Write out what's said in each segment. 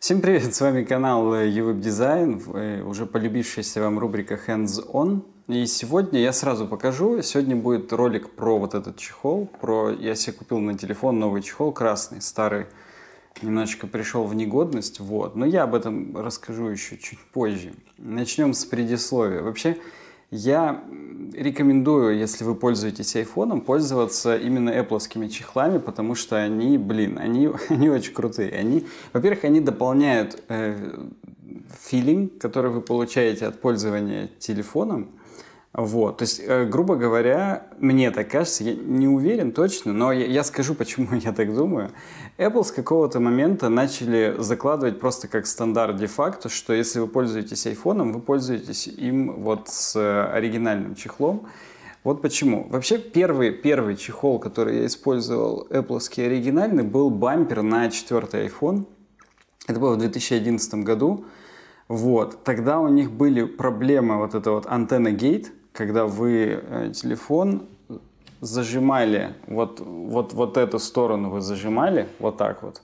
Всем привет, с вами канал UWeb Design, уже полюбившаяся вам рубрика Hands On. И сегодня я сразу покажу, сегодня будет ролик про вот этот чехол, про я себе купил на телефон новый чехол красный, старый, немножечко пришел в негодность, вот. Но я об этом расскажу еще чуть позже. Начнем с предисловия. Вообще, я рекомендую, если вы пользуетесь айфоном, пользоваться именно Apple чехлами, потому что они, блин, они, они очень крутые. Они, во-первых, они дополняют э, филинг, который вы получаете от пользования телефоном. Вот, то есть, э, грубо говоря, мне так кажется, я не уверен точно, но я, я скажу, почему я так думаю. Apple с какого-то момента начали закладывать просто как стандарт де-факто, что если вы пользуетесь iPhone, вы пользуетесь им вот с оригинальным чехлом. Вот почему. Вообще первый, первый чехол, который я использовал, Apple оригинальный, был бампер на четвертый iPhone. Это было в 2011 году. Вот. Тогда у них были проблемы, вот это вот антенна гейт, когда вы э, телефон зажимали, вот, вот, вот эту сторону вы зажимали, вот так вот,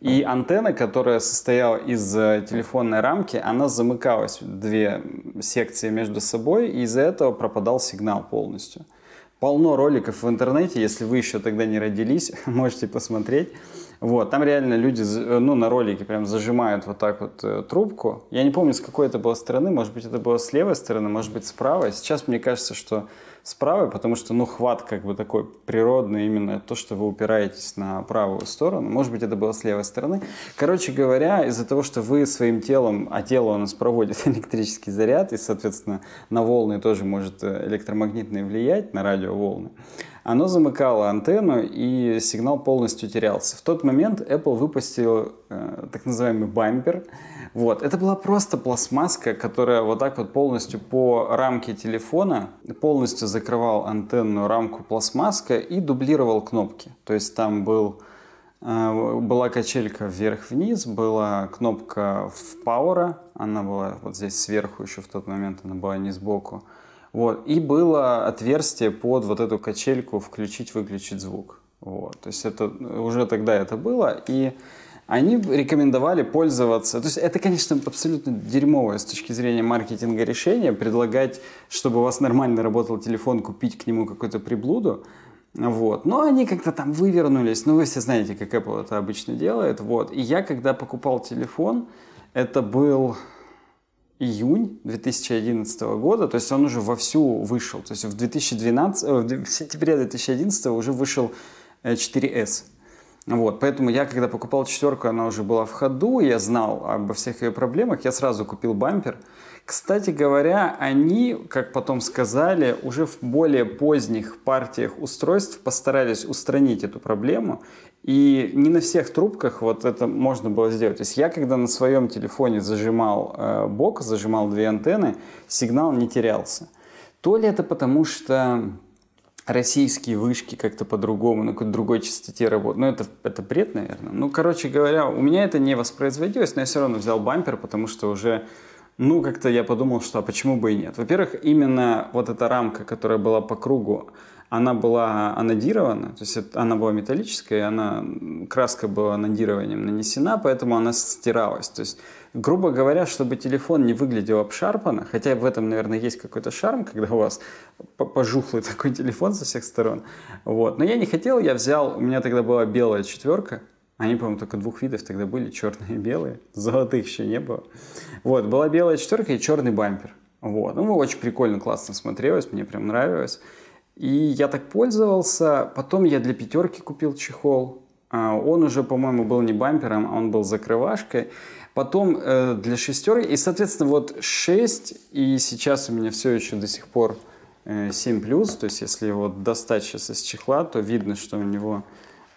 и антенна, которая состояла из э, телефонной рамки, она замыкалась в две секции между собой, и из-за этого пропадал сигнал полностью. Полно роликов в интернете, если вы еще тогда не родились, можете посмотреть. Вот, там реально люди, ну, на ролике прям зажимают вот так вот э, трубку. Я не помню, с какой это было стороны, может быть, это было с левой стороны, может быть, с правой. Сейчас мне кажется, что с правой, потому что, ну, хват как бы такой природный, именно то, что вы упираетесь на правую сторону. Может быть, это было с левой стороны. Короче говоря, из-за того, что вы своим телом, а тело у нас проводит электрический заряд, и, соответственно, на волны тоже может э, электромагнитные влиять, на радиоволны, оно замыкало антенну, и сигнал полностью терялся. В тот момент Apple выпустил э, так называемый бампер. Вот. Это была просто пластмасска, которая вот так вот полностью по рамке телефона полностью закрывал антенную рамку пластмасска и дублировал кнопки. То есть там был э, была качелька вверх-вниз, была кнопка в Power, она была вот здесь сверху еще в тот момент, она была не сбоку. Вот. И было отверстие под вот эту качельку включить-выключить звук. Вот. То есть это уже тогда это было. И они рекомендовали пользоваться. То есть это, конечно, абсолютно дерьмовое с точки зрения маркетинга решение, предлагать, чтобы у вас нормально работал телефон, купить к нему какую-то приблуду. Вот. Но они как-то там вывернулись. Ну, вы все знаете, как Apple это обычно делает. Вот. И я, когда покупал телефон, это был июнь 2011 года, то есть он уже вовсю вышел. То есть в, 2012, э, в сентябре 2011 уже вышел 4S. Э, вот, поэтому я, когда покупал четверку, она уже была в ходу, я знал обо всех ее проблемах, я сразу купил бампер. Кстати говоря, они, как потом сказали, уже в более поздних партиях устройств постарались устранить эту проблему и не на всех трубках вот это можно было сделать. То есть я, когда на своем телефоне зажимал э, бок, зажимал две антенны, сигнал не терялся. То ли это потому, что российские вышки как-то по-другому, на какой-то другой частоте работают. Ну, это, это бред, наверное. Ну, короче говоря, у меня это не воспроизводилось, но я все равно взял бампер, потому что уже ну, как-то я подумал, что а почему бы и нет. Во-первых, именно вот эта рамка, которая была по кругу, она была анодирована, то есть она была металлическая, она, краска была анодированием нанесена, поэтому она стиралась. То есть, грубо говоря, чтобы телефон не выглядел обшарпанно, хотя в этом, наверное, есть какой-то шарм, когда у вас пожухлый такой телефон со всех сторон. Вот. Но я не хотел, я взял, у меня тогда была белая четверка, они, по-моему, только двух видов тогда были, черные и белые, золотых еще не было. Вот, была белая четверка и черный бампер. Вот, ну, очень прикольно, классно смотрелось, мне прям нравилось. И я так пользовался. Потом я для пятерки купил чехол. А, он уже, по-моему, был не бампером, а он был закрывашкой. Потом э, для шестерки. И, соответственно, вот 6. И сейчас у меня все еще до сих пор э, 7 плюс. То есть, если его достать сейчас из чехла, то видно, что у него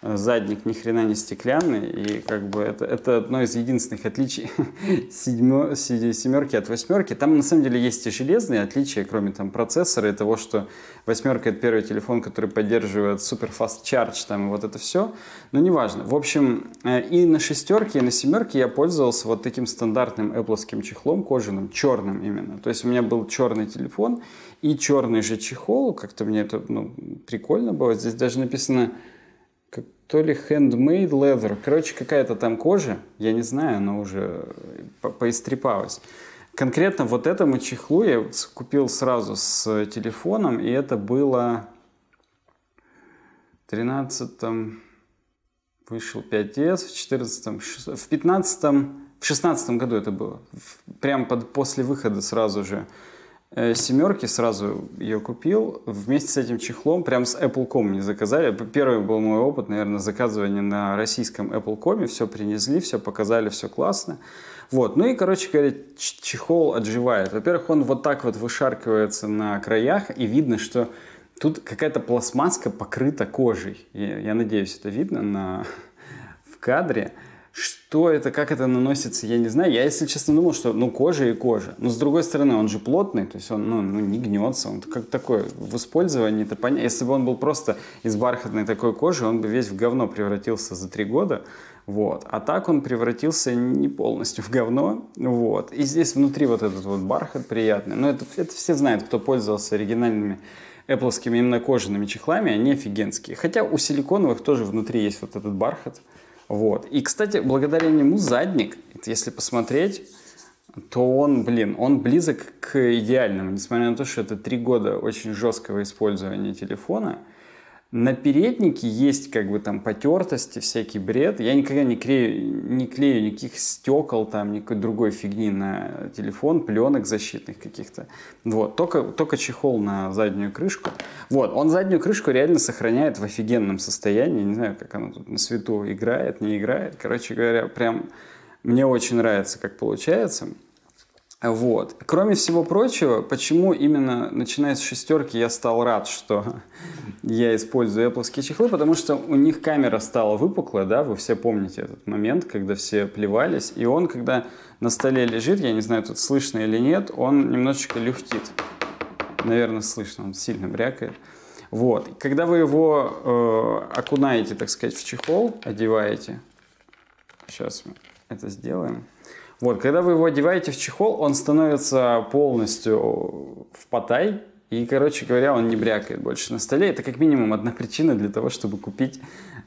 задник ни хрена не стеклянный, и как бы это, это одно из единственных отличий седьмер, семерки от восьмерки. Там на самом деле есть и железные отличия, кроме там процессора и того, что восьмерка это первый телефон, который поддерживает super fast charge, там и вот это все. Но неважно. В общем, э, и на шестерке, и на семерке я пользовался вот таким стандартным Apple чехлом кожаным, черным именно. То есть у меня был черный телефон и черный же чехол, как-то мне это ну, прикольно было. Здесь даже написано то ли handmade leather, короче, какая-то там кожа, я не знаю, она уже по поистрепалась. Конкретно вот этому чехлу я купил сразу с телефоном, и это было в 13 вышел 5S, в 14 в 15 в 16 году это было. Прямо под, после выхода сразу же э, семерки сразу ее купил вместе с этим чехлом, прям с Apple.com мне заказали. Первый был мой опыт, наверное, заказывания на российском Apple.com. Все принесли, все показали, все классно. Вот. Ну и, короче говоря, чехол отживает. Во-первых, он вот так вот вышаркивается на краях, и видно, что тут какая-то пластмасска покрыта кожей. Я, я надеюсь, это видно на, в кадре. Что это, как это наносится, я не знаю. Я, если честно, думал, что ну кожа и кожа. Но с другой стороны, он же плотный, то есть он ну, ну, не гнется. Он как такой в использовании это понятно. Если бы он был просто из бархатной такой кожи, он бы весь в говно превратился за три года. Вот. А так он превратился не полностью в говно. Вот. И здесь внутри вот этот вот бархат приятный. Но это, это все знают, кто пользовался оригинальными Apple именно кожаными чехлами, они офигенские. Хотя у силиконовых тоже внутри есть вот этот бархат. Вот. И, кстати, благодаря нему задник, если посмотреть, то он, блин, он близок к идеальному. Несмотря на то, что это три года очень жесткого использования телефона – на переднике есть как бы там потертости, всякий бред. Я никогда не клею, не клею никаких стекол, там, никакой другой фигни на телефон, пленок защитных каких-то. Вот, только, только чехол на заднюю крышку. Вот, он заднюю крышку реально сохраняет в офигенном состоянии. Не знаю, как оно тут на свету играет, не играет. Короче говоря, прям мне очень нравится, как получается. Вот. Кроме всего прочего, почему именно начиная с шестерки я стал рад, что я использую Apple чехлы, потому что у них камера стала выпуклая, да, вы все помните этот момент, когда все плевались, и он, когда на столе лежит, я не знаю, тут слышно или нет, он немножечко люфтит. Наверное, слышно, он сильно брякает. Вот. Когда вы его э, окунаете, так сказать, в чехол, одеваете, сейчас мы это сделаем, вот, когда вы его одеваете в чехол, он становится полностью в потай, и, короче говоря, он не брякает больше на столе. Это как минимум одна причина для того, чтобы купить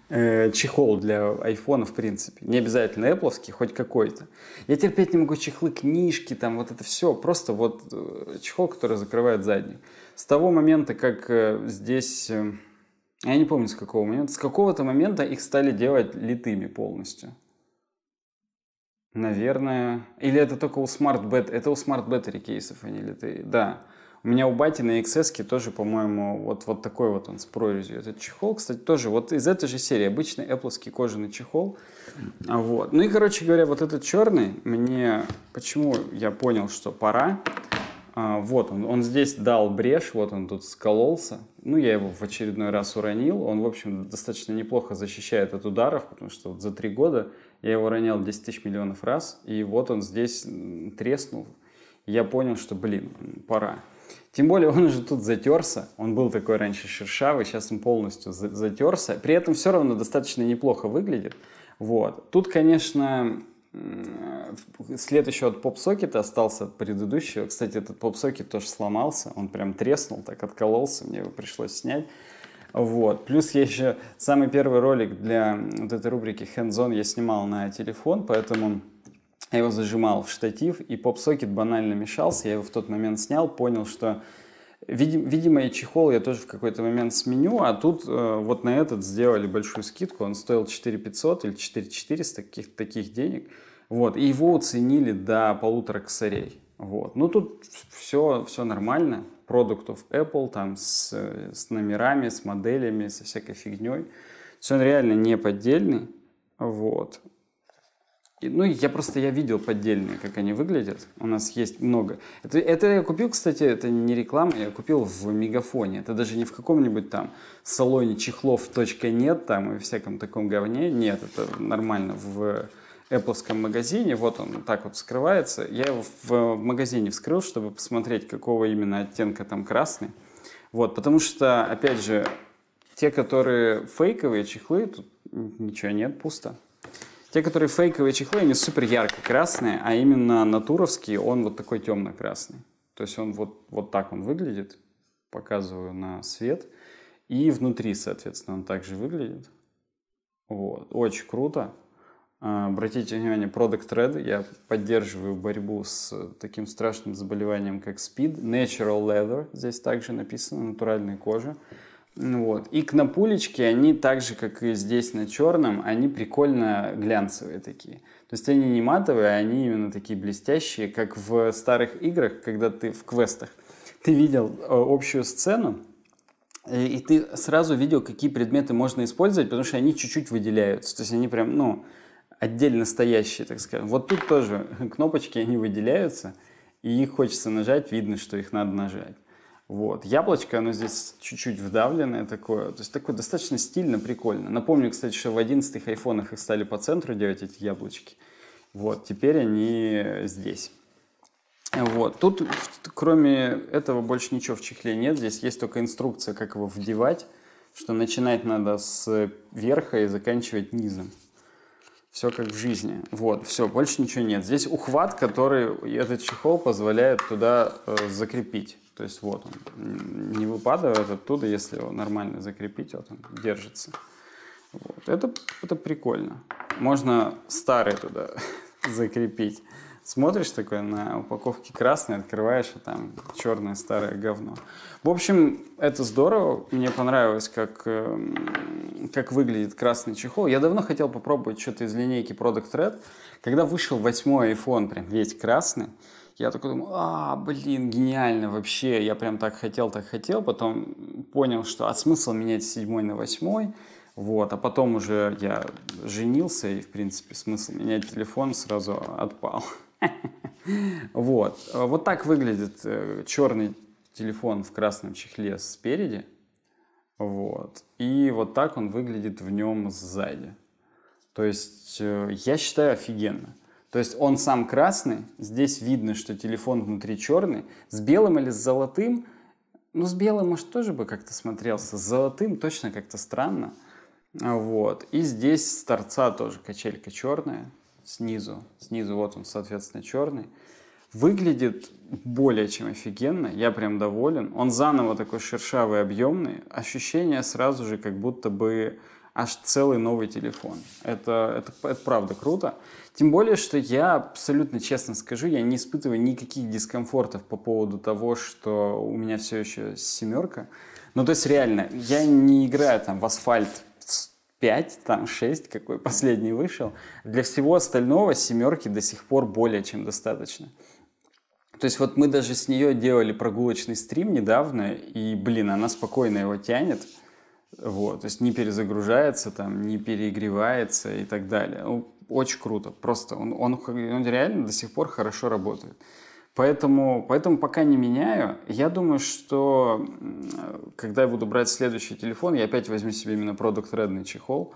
э, чехол для айфона, в принципе. Не обязательно Apple, хоть какой-то. Я терпеть не могу чехлы, книжки, там вот это все. Просто вот э, чехол, который закрывает задник. С того момента, как э, здесь... Э, я не помню, с какого момента. С какого-то момента их стали делать литыми полностью. Наверное. Или это только у Smart Bet... Это у Smart Battery кейсов они литые. Да. У меня у Бати на XS тоже, по-моему, вот, вот такой вот он с прорезью. Этот чехол, кстати, тоже вот из этой же серии. Обычный Apple кожаный чехол. А Вот. Ну и, короче говоря, вот этот черный, мне... Почему я понял, что пора? А, вот он, он здесь дал брешь, вот он тут скололся. Ну, я его в очередной раз уронил. Он, в общем, достаточно неплохо защищает от ударов, потому что вот за три года я его ронял 10 тысяч миллионов раз, и вот он здесь треснул. Я понял, что, блин, пора. Тем более он уже тут затерся. Он был такой раньше шершавый, сейчас он полностью затерся. При этом все равно достаточно неплохо выглядит. Вот. Тут, конечно, след еще от поп-сокета остался от предыдущего. Кстати, этот поп-сокет тоже сломался. Он прям треснул, так откололся. Мне его пришлось снять. Вот. Плюс я еще самый первый ролик для вот этой рубрики Hands On я снимал на телефон, поэтому я его зажимал в штатив, и поп-сокет банально мешался. Я его в тот момент снял, понял, что Видимо, и чехол я тоже в какой-то момент сменю, а тут э, вот на этот сделали большую скидку, он стоил 4 500 или 4 400 каких таких денег, вот, и его уценили до полутора косарей, вот. Ну, тут все, все нормально, продуктов Apple, там с, с номерами, с моделями, со всякой фигней. Все он реально не поддельный. Вот. И, ну, я просто я видел поддельные, как они выглядят. У нас есть много. Это, это я купил, кстати, это не реклама, я купил в Мегафоне. Это даже не в каком-нибудь там салоне чехлов нет там и всяком таком говне. Нет, это нормально в Apple магазине. Вот он так вот скрывается. Я его в магазине вскрыл, чтобы посмотреть, какого именно оттенка там красный. Вот, потому что, опять же, те, которые фейковые чехлы, тут ничего нет, пусто. Те, которые фейковые чехлы, они супер ярко-красные, а именно натуровский, он вот такой темно-красный. То есть он вот, вот так он выглядит. Показываю на свет. И внутри, соответственно, он также выглядит. Вот, очень круто. А, обратите внимание, Product Red, я поддерживаю борьбу с таким страшным заболеванием, как SPID. Natural Leather, здесь также написано, натуральная кожа. Вот. И кнопулечки, они так же, как и здесь на черном, они прикольно глянцевые такие. То есть они не матовые, а они именно такие блестящие, как в старых играх, когда ты в квестах. Ты видел э, общую сцену, и ты сразу видел, какие предметы можно использовать, потому что они чуть-чуть выделяются. То есть они прям, ну, отдельно стоящие, так скажем. Вот тут тоже кнопочки, они выделяются, и их хочется нажать, видно, что их надо нажать. Вот. Яблочко, оно здесь чуть-чуть вдавленное такое. То есть такое достаточно стильно, прикольно. Напомню, кстати, что в 11-х айфонах их стали по центру делать, эти яблочки. Вот. Теперь они здесь. Вот. Тут, кроме этого, больше ничего в чехле нет. Здесь есть только инструкция, как его вдевать, что начинать надо с верха и заканчивать низом. Все как в жизни. Вот, все, больше ничего нет. Здесь ухват, который этот чехол позволяет туда э, закрепить. То есть вот он не выпадает оттуда, если его нормально закрепить, вот он держится. Вот. Это, это прикольно. Можно старый туда закрепить смотришь такое на упаковке красной, открываешь, а там черное старое говно. В общем, это здорово. Мне понравилось, как, эм, как выглядит красный чехол. Я давно хотел попробовать что-то из линейки Product Red. Когда вышел восьмой iPhone, прям весь красный, я такой думаю, а, блин, гениально вообще. Я прям так хотел, так хотел. Потом понял, что а смысл менять седьмой на восьмой. Вот, а потом уже я женился, и, в принципе, смысл менять телефон сразу отпал. Вот. Вот так выглядит э, черный телефон в красном чехле спереди. Вот. И вот так он выглядит в нем сзади. То есть э, я считаю офигенно. То есть он сам красный, здесь видно, что телефон внутри черный. С белым или с золотым, ну с белым, может, тоже бы как-то смотрелся. С золотым точно как-то странно. Вот. И здесь с торца тоже качелька черная снизу. Снизу вот он, соответственно, черный. Выглядит более чем офигенно, я прям доволен. Он заново такой шершавый, объемный. Ощущение сразу же, как будто бы аж целый новый телефон. Это, это, это правда круто. Тем более, что я абсолютно честно скажу, я не испытываю никаких дискомфортов по поводу того, что у меня все еще семерка. Ну, то есть реально, я не играю там в асфальт 5, там 6, какой последний вышел. Для всего остального семерки до сих пор более чем достаточно. То есть вот мы даже с нее делали прогулочный стрим недавно, и, блин, она спокойно его тянет. Вот, то есть не перезагружается, там, не перегревается и так далее. Ну, очень круто. Просто он, он, он реально до сих пор хорошо работает. Поэтому, поэтому пока не меняю. Я думаю, что когда я буду брать следующий телефон, я опять возьму себе именно Product Red чехол.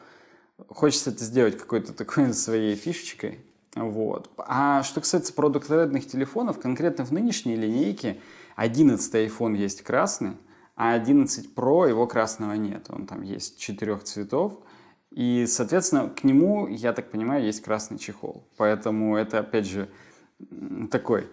Хочется это сделать какой-то такой своей фишечкой. Вот. А что касается Product Red телефонов, конкретно в нынешней линейке 11 iPhone есть красный, а 11 Pro его красного нет. Он там есть четырех цветов. И, соответственно, к нему, я так понимаю, есть красный чехол. Поэтому это, опять же, такой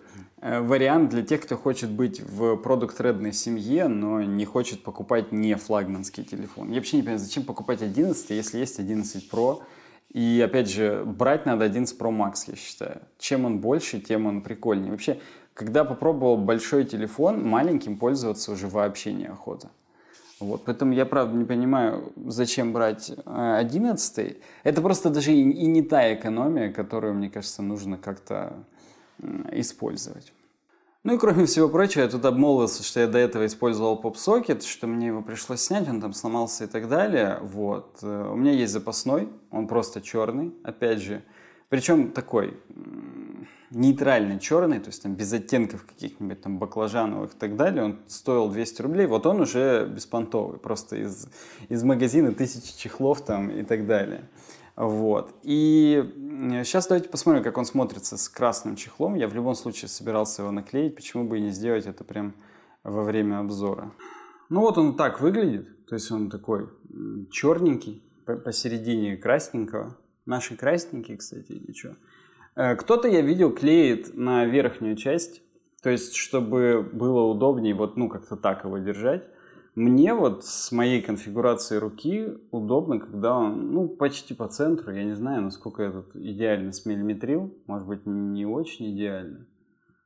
Э, вариант для тех, кто хочет быть в продукт-редной семье, но не хочет покупать не флагманский телефон. Я вообще не понимаю, зачем покупать 11, если есть 11 Pro. И опять же, брать надо 11 Pro Max, я считаю. Чем он больше, тем он прикольнее. Вообще, когда попробовал большой телефон, маленьким пользоваться уже вообще неохота. Вот, поэтому я правда не понимаю, зачем брать 11. Э, Это просто даже и, и не та экономия, которую, мне кажется, нужно как-то использовать. Ну и кроме всего прочего, я тут обмолвился, что я до этого использовал PopSocket, что мне его пришлось снять, он там сломался и так далее. Вот. Э, у меня есть запасной, он просто черный, опять же. Причем такой нейтральный черный, то есть там без оттенков каких-нибудь там баклажановых и так далее. Он стоил 200 рублей, вот он уже беспонтовый, просто из, из магазина тысячи чехлов там и так далее. Вот. И сейчас давайте посмотрим, как он смотрится с красным чехлом. Я в любом случае собирался его наклеить, почему бы и не сделать это прям во время обзора. Ну вот он так выглядит, то есть он такой черненький, посередине красненького. Наши красненькие, кстати, что. Э, кто-то, я видел, клеит на верхнюю часть, то есть чтобы было удобнее вот, ну, как-то так его держать. Мне вот с моей конфигурацией руки удобно, когда он, ну, почти по центру. Я не знаю, насколько я тут идеально смиллиметрил. Может быть, не очень идеально.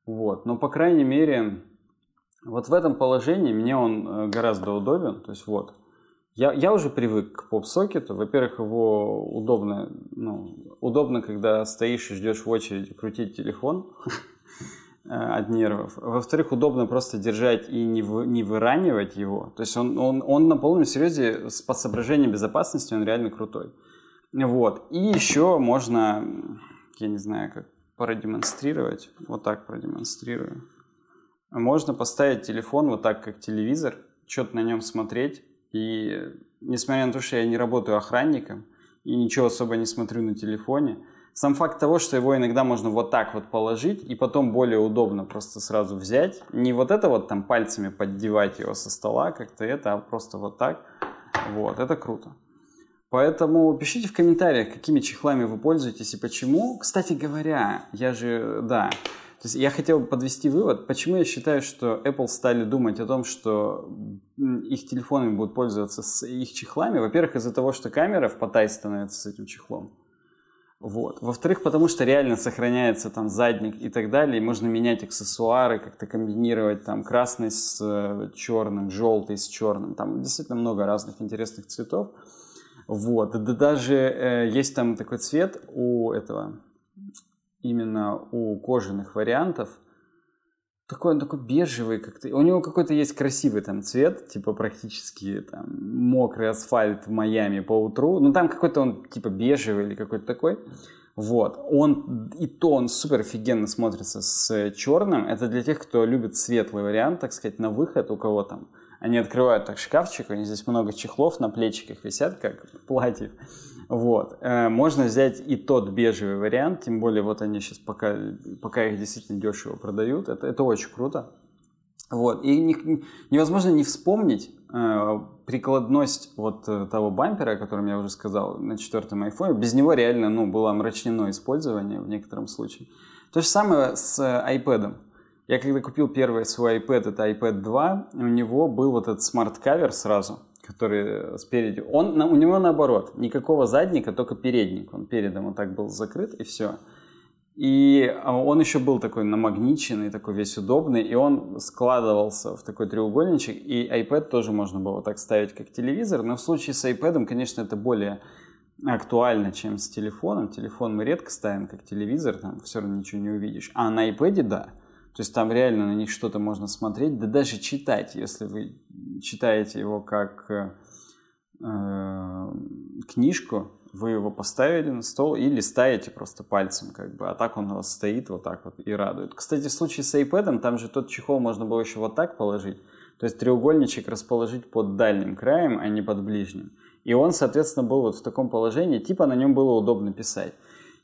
Вот. Но, по крайней мере, вот в этом положении мне он э, гораздо удобен. То есть вот. Я, я уже привык к поп-сокету. Во-первых, его удобно, ну, удобно, когда стоишь и ждешь в очереди крутить телефон. Э, от нервов. Во-вторых, удобно просто держать и не, вы, не выранивать его. То есть он, он, он на полном серьезе с, по соображениям безопасности он реально крутой. Вот. И еще можно, я не знаю, как продемонстрировать. Вот так продемонстрирую. Можно поставить телефон вот так, как телевизор, что-то на нем смотреть. И несмотря на то, что я не работаю охранником и ничего особо не смотрю на телефоне, сам факт того, что его иногда можно вот так вот положить, и потом более удобно просто сразу взять. Не вот это вот там пальцами поддевать его со стола, как-то это, а просто вот так. Вот, это круто. Поэтому пишите в комментариях, какими чехлами вы пользуетесь и почему. Кстати говоря, я же, да, то есть я хотел подвести вывод, почему я считаю, что Apple стали думать о том, что их телефонами будут пользоваться с их чехлами. Во-первых, из-за того, что камера в потай становится с этим чехлом. Вот. Во-вторых, потому что реально сохраняется там задник и так далее, и можно менять аксессуары, как-то комбинировать там красный с э, черным, желтый с черным, там действительно много разных интересных цветов. Вот. Да даже э, есть там такой цвет у этого, именно у кожаных вариантов – такой он такой бежевый как-то. У него какой-то есть красивый там цвет, типа практически там мокрый асфальт в Майами по утру. Ну там какой-то он типа бежевый или какой-то такой. Вот. Он, и то он супер офигенно смотрится с черным. Это для тех, кто любит светлый вариант, так сказать, на выход, у кого там. Они открывают так шкафчик, у них здесь много чехлов на плечиках висят, как платьев. Вот. Э, можно взять и тот бежевый вариант, тем более вот они сейчас пока, пока их действительно дешево продают. Это, это очень круто. Вот. И не, невозможно не вспомнить э, прикладность вот э, того бампера, о котором я уже сказал на четвертом iPhone. Без него реально ну, было омрачнено использование в некотором случае. То же самое с iPad. Я когда купил первый свой iPad, это iPad 2, у него был вот этот Smart Cover сразу – который спереди. Он, у него наоборот, никакого задника, только передник. Он передом вот так был закрыт, и все. И а, он еще был такой намагниченный, такой весь удобный, и он складывался в такой треугольничек, и iPad тоже можно было так ставить, как телевизор, но в случае с iPad, конечно, это более актуально, чем с телефоном. Телефон мы редко ставим как телевизор, там все равно ничего не увидишь. А на iPad, да, то есть там реально на них что-то можно смотреть, да даже читать, если вы читаете его как э, э, книжку, вы его поставили на стол и листаете просто пальцем, как бы, а так он у вас стоит вот так вот и радует. Кстати, в случае с iPad, там же тот чехол можно было еще вот так положить, то есть треугольничек расположить под дальним краем, а не под ближним. И он, соответственно, был вот в таком положении, типа на нем было удобно писать.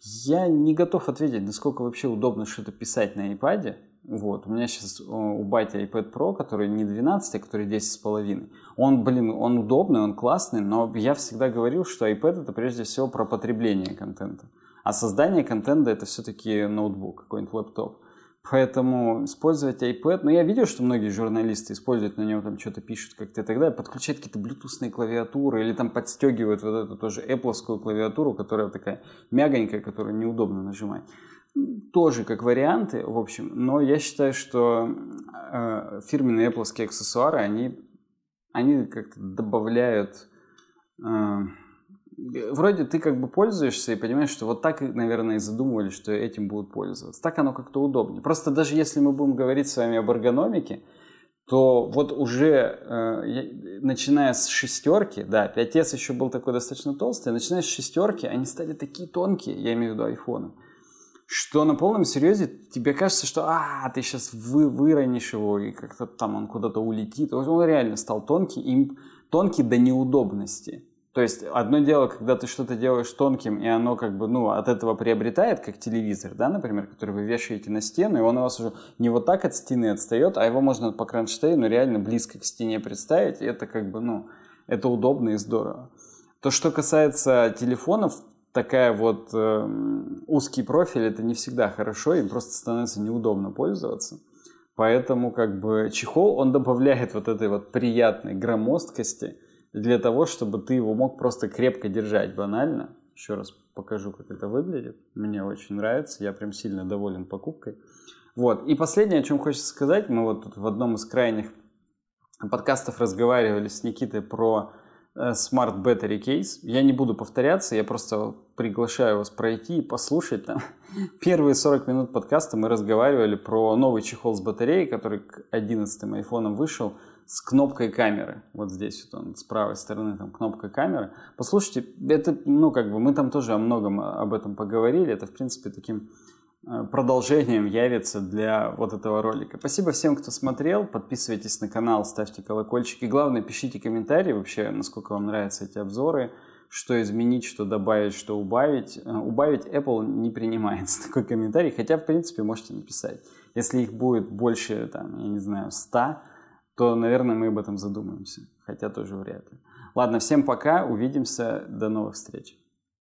Я не готов ответить, насколько вообще удобно что-то писать на iPad, вот. У меня сейчас у батя iPad Pro, который не 12, а который 10,5. Он, блин, он удобный, он классный, но я всегда говорил, что iPad это прежде всего про потребление контента. А создание контента это все-таки ноутбук, какой-нибудь лэптоп. Поэтому использовать iPad, ну я видел, что многие журналисты используют на нем там что-то пишут как-то и так далее, подключают какие-то блютусные клавиатуры или там подстегивают вот эту тоже Apple клавиатуру, которая такая мягонькая, которую неудобно нажимать. Тоже как варианты, в общем, но я считаю, что э, фирменные Apple аксессуары, они, они как-то добавляют... Э, вроде ты как бы пользуешься и понимаешь, что вот так, наверное, и задумывали, что этим будут пользоваться. Так оно как-то удобнее. Просто даже если мы будем говорить с вами об эргономике, то вот уже э, начиная с шестерки, да, 5S еще был такой достаточно толстый, начиная с шестерки, они стали такие тонкие, я имею в виду айфоны, что на полном серьезе тебе кажется, что а, ты сейчас вы, выронишь его, и как-то там он куда-то улетит. Он реально стал тонкий, и тонкий до неудобности. То есть одно дело, когда ты что-то делаешь тонким, и оно как бы, ну, от этого приобретает, как телевизор, да, например, который вы вешаете на стену, и он у вас уже не вот так от стены отстает, а его можно по кронштейну реально близко к стене представить, и это как бы, ну, это удобно и здорово. То, что касается телефонов, такая вот э, узкий профиль, это не всегда хорошо, им просто становится неудобно пользоваться. Поэтому как бы чехол, он добавляет вот этой вот приятной громоздкости для того, чтобы ты его мог просто крепко держать банально. Еще раз покажу, как это выглядит. Мне очень нравится, я прям сильно доволен покупкой. Вот. И последнее, о чем хочется сказать, мы вот тут в одном из крайних подкастов разговаривали с Никитой про Smart Battery Case. Я не буду повторяться, я просто приглашаю вас пройти и послушать. Там. Первые 40 минут подкаста мы разговаривали про новый чехол с батареей, который к 11 айфонам вышел с кнопкой камеры. Вот здесь вот он, с правой стороны там кнопка камеры. Послушайте, это, ну, как бы, мы там тоже о многом об этом поговорили. Это, в принципе, таким Э, продолжением явится для вот этого ролика. Спасибо всем, кто смотрел. Подписывайтесь на канал, ставьте колокольчик. И главное, пишите комментарии вообще, насколько вам нравятся эти обзоры. Что изменить, что добавить, что убавить. Э, убавить Apple не принимается такой комментарий. Хотя, в принципе, можете написать. Если их будет больше, там, я не знаю, 100, то, наверное, мы об этом задумаемся. Хотя тоже вряд ли. Ладно, всем пока. Увидимся. До новых встреч.